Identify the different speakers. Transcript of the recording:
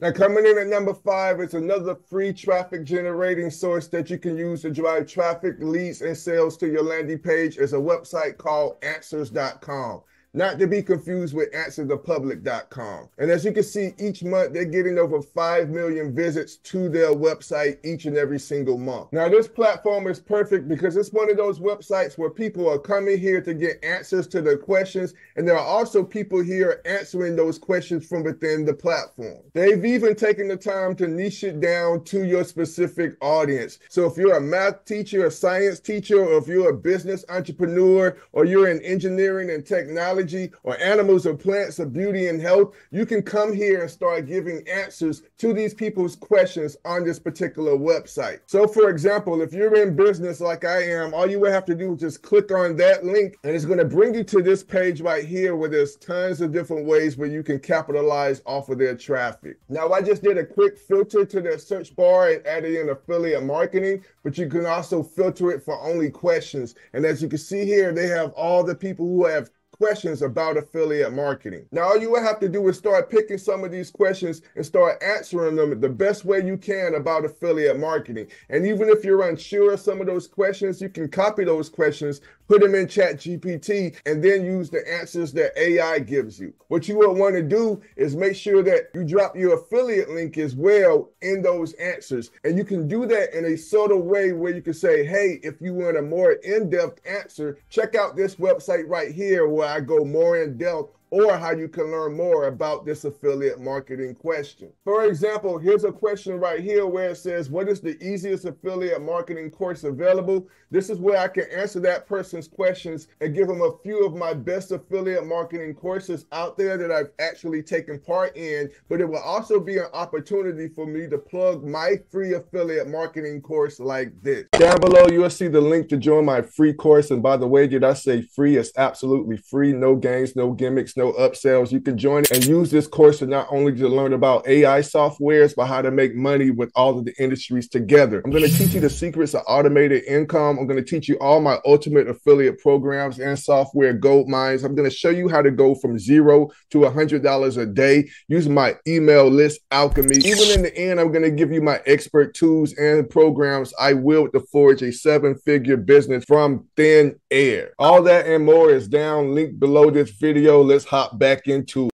Speaker 1: Now, coming in at number five is another free traffic generating source that you can use to drive traffic, leads, and sales to your landing page. Is a website called answers.com not to be confused with answerthepublic.com. And as you can see, each month they're getting over 5 million visits to their website each and every single month. Now, this platform is perfect because it's one of those websites where people are coming here to get answers to their questions. And there are also people here answering those questions from within the platform. They've even taken the time to niche it down to your specific audience. So if you're a math teacher, a science teacher, or if you're a business entrepreneur, or you're in engineering and technology, biology or animals or plants or beauty and health, you can come here and start giving answers to these people's questions on this particular website. So, for example, if you're in business like I am, all you would have to do is just click on that link and it's going to bring you to this page right here where there's tons of different ways where you can capitalize off of their traffic. Now, I just did a quick filter to their search bar and added in affiliate marketing, but you can also filter it for only questions. And as you can see here, they have all the people who have questions about affiliate marketing. Now, all you will have to do is start picking some of these questions and start answering them the best way you can about affiliate marketing. And even if you're unsure of some of those questions, you can copy those questions, put them in Chat GPT, and then use the answers that AI gives you. What you will want to do is make sure that you drop your affiliate link as well in those answers. And you can do that in a subtle way where you can say, hey, if you want a more in depth answer, check out this website right here where I go more in depth or how you can learn more about this affiliate marketing question. For example, here's a question right here where it says, What is the easiest affiliate marketing course available? This is where I can answer that person's questions and give them a few of my best affiliate marketing courses out there that I've actually taken part in. But it will also be an opportunity for me to plug my free affiliate marketing course like this. Down below, you'll see the link to join my free course. And by the way, did I say free? It's absolutely free, no games, no gimmicks, no no upsells. You can join and use this course to not only to learn about AI softwares, but how to make money with all of the industries together. I'm going to teach you the secrets of automated income. I'm going to teach you all my ultimate affiliate programs and software gold mines. I'm going to show you how to go from zero to a hundred dollars a day using my email list alchemy. Even in the end, I'm going to give you my expert tools and programs I will to forge a seven figure business from thin air. All that and more is down linked below this video. Let's hop back into